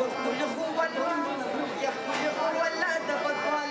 يخو ولا يخو ولا تبطل